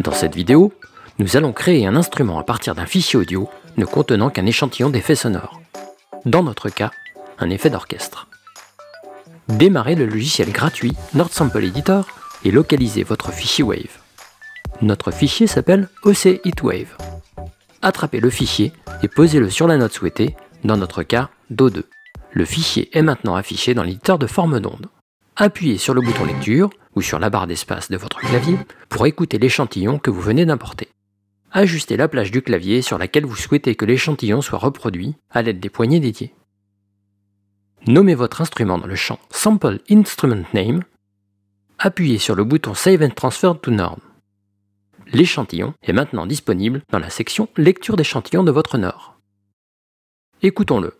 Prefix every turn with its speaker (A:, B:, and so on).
A: Dans cette vidéo, nous allons créer un instrument à partir d'un fichier audio ne contenant qu'un échantillon d'effets sonores. Dans notre cas, un effet d'orchestre. Démarrez le logiciel gratuit Nord Sample Editor et localisez votre fichier Wave. Notre fichier s'appelle OC. Attrapez le fichier et posez-le sur la note souhaitée, dans notre cas Do2. Le fichier est maintenant affiché dans l'éditeur de forme d'onde. Appuyez sur le bouton lecture ou sur la barre d'espace de votre clavier pour écouter l'échantillon que vous venez d'importer. Ajustez la plage du clavier sur laquelle vous souhaitez que l'échantillon soit reproduit à l'aide des poignées dédiées. Nommez votre instrument dans le champ Sample Instrument Name. Appuyez sur le bouton Save and Transfer to Norm. L'échantillon est maintenant disponible dans la section Lecture d'échantillon de votre Nord. Écoutons-le.